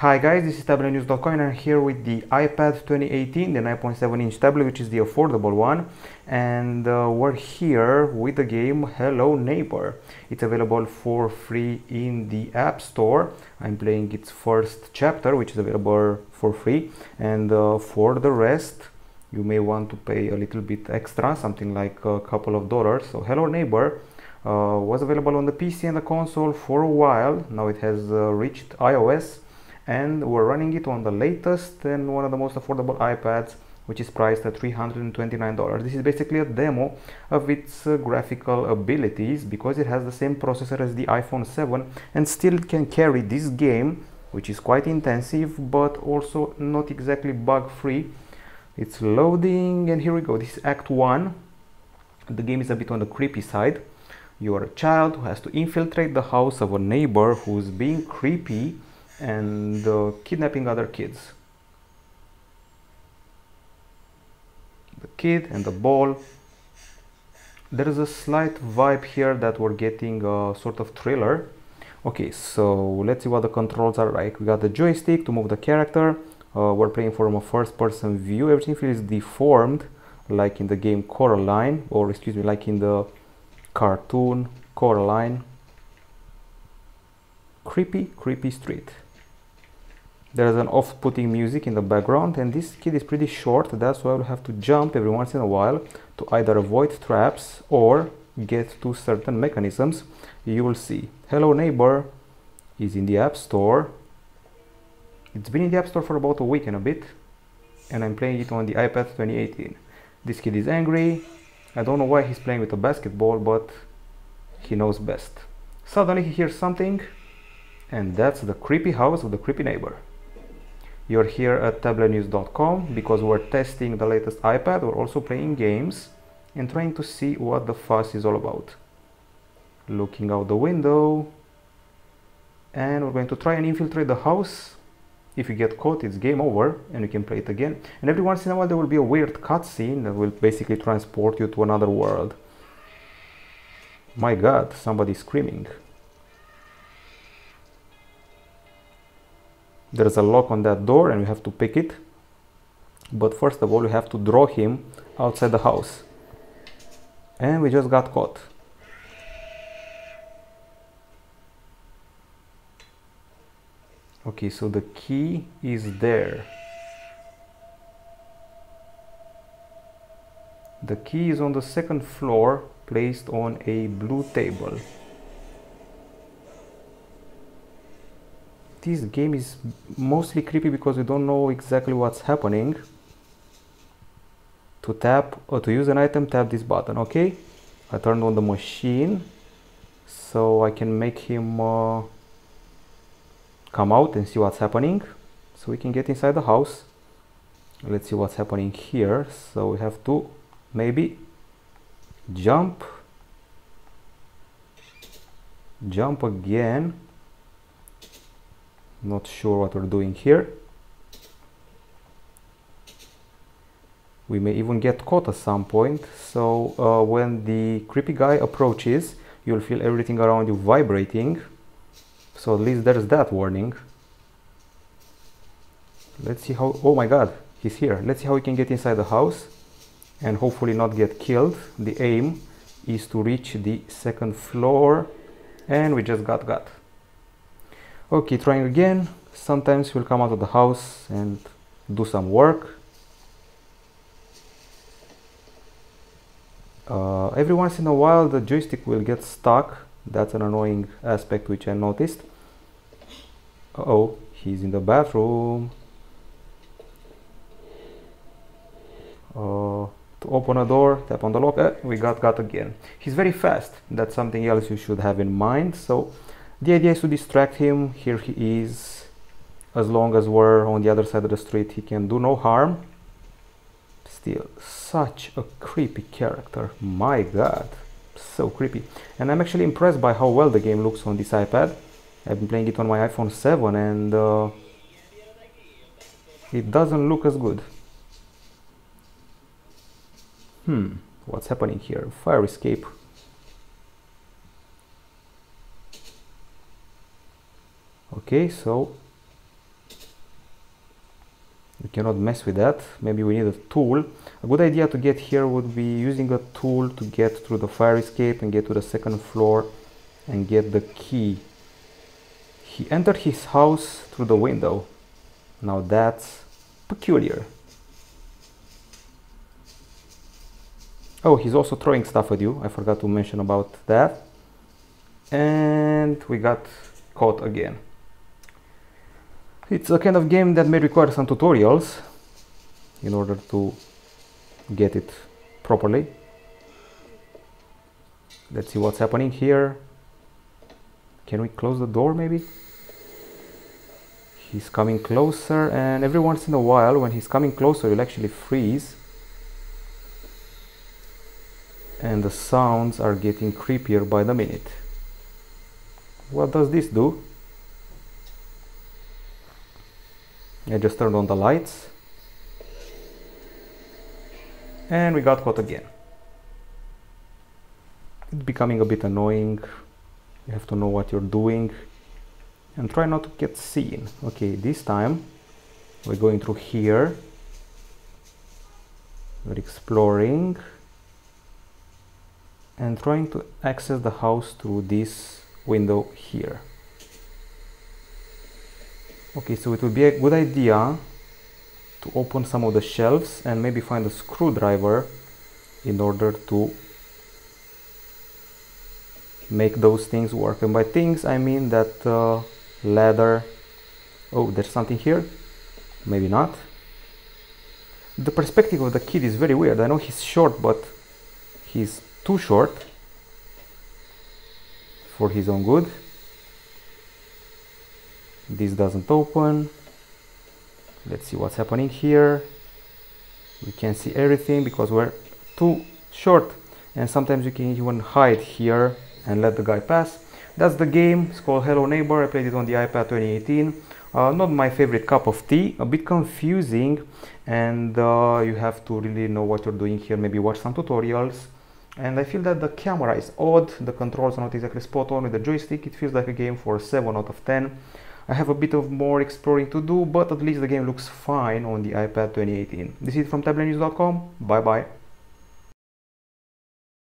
Hi guys, this is tabletnews.com and I'm here with the iPad 2018, the 9.7 inch tablet which is the affordable one and uh, we're here with the game Hello Neighbor. It's available for free in the App Store. I'm playing its first chapter which is available for free and uh, for the rest you may want to pay a little bit extra, something like a couple of dollars. So Hello Neighbor uh, was available on the PC and the console for a while. Now it has uh, reached iOS and we're running it on the latest and one of the most affordable iPads which is priced at $329. This is basically a demo of its uh, graphical abilities because it has the same processor as the iPhone 7 and still can carry this game which is quite intensive but also not exactly bug free. It's loading and here we go. This is Act 1. The game is a bit on the creepy side. You are a child who has to infiltrate the house of a neighbor who's being creepy and uh, kidnapping other kids. The kid and the ball. There is a slight vibe here that we're getting a sort of thriller. Okay, so let's see what the controls are like. We got the joystick to move the character. Uh, we're playing from a first person view. Everything feels deformed like in the game Coraline or excuse me like in the cartoon Coraline. Creepy, creepy street there's an off-putting music in the background and this kid is pretty short that's why we'll have to jump every once in a while to either avoid traps or get to certain mechanisms. You will see. Hello neighbor is in the app store. It's been in the app store for about a week and a bit and i'm playing it on the ipad 2018 this kid is angry. I don't know why he's playing with a basketball but he knows best. Suddenly he hears something and that's the creepy house of the creepy neighbor you're here at tabletnews.com because we're testing the latest iPad. We're also playing games and trying to see what the fuss is all about. Looking out the window and we're going to try and infiltrate the house. If you get caught, it's game over and you can play it again. And every once in a while there will be a weird cutscene that will basically transport you to another world. My god, somebody's screaming. There's a lock on that door and we have to pick it. But first of all we have to draw him outside the house. And we just got caught. Okay so the key is there. The key is on the second floor placed on a blue table this game is mostly creepy because we don't know exactly what's happening. To tap or to use an item tap this button okay? I turned on the machine so I can make him uh, come out and see what's happening. So we can get inside the house. Let's see what's happening here. So we have to maybe jump. Jump again not sure what we're doing here. We may even get caught at some point. So uh, when the creepy guy approaches you'll feel everything around you vibrating. So at least there's that warning. Let's see how oh my god he's here. Let's see how we can get inside the house and hopefully not get killed. The aim is to reach the second floor. And we just got got okay trying again. Sometimes we'll come out of the house and do some work. Uh, every once in a while the joystick will get stuck. That's an annoying aspect which I noticed. Uh oh he's in the bathroom. Uh, to open a door tap on the lock. Eh, we got got again. He's very fast. That's something else you should have in mind. So the idea is to distract him. Here he is. As long as we're on the other side of the street, he can do no harm. Still, such a creepy character. My god. So creepy. And I'm actually impressed by how well the game looks on this iPad. I've been playing it on my iPhone 7 and uh, it doesn't look as good. Hmm, what's happening here? Fire escape. Okay so we cannot mess with that. Maybe we need a tool. A good idea to get here would be using a tool to get through the fire escape and get to the second floor and get the key. He entered his house through the window. Now that's peculiar. Oh he's also throwing stuff at you. I forgot to mention about that. And we got caught again it's a kind of game that may require some tutorials in order to get it properly. Let's see what's happening here. Can we close the door maybe? He's coming closer and every once in a while when he's coming closer you'll actually freeze. And the sounds are getting creepier by the minute. What does this do? I just turned on the lights and we got caught again. It's becoming a bit annoying. You have to know what you're doing and try not to get seen. Okay, this time we're going through here. We're exploring and trying to access the house through this window here. Okay, so it would be a good idea to open some of the shelves and maybe find a screwdriver in order to make those things work. And by things, I mean that uh, ladder. Oh, there's something here? Maybe not. The perspective of the kid is very weird. I know he's short, but he's too short for his own good this doesn't open. Let's see what's happening here. We can see everything because we're too short. And sometimes you can even hide here and let the guy pass. That's the game. It's called hello neighbor. I played it on the ipad 2018 uh, not my favorite cup of tea. A bit confusing. And uh, you have to really know what you're doing here. Maybe watch some tutorials. And I feel that the camera is odd, the controls are not exactly spot on with the joystick, it feels like a game for 7 out of 10 I have a bit of more exploring to do, but at least the game looks fine on the iPad 2018. This is from tabletnews.com. Bye bye.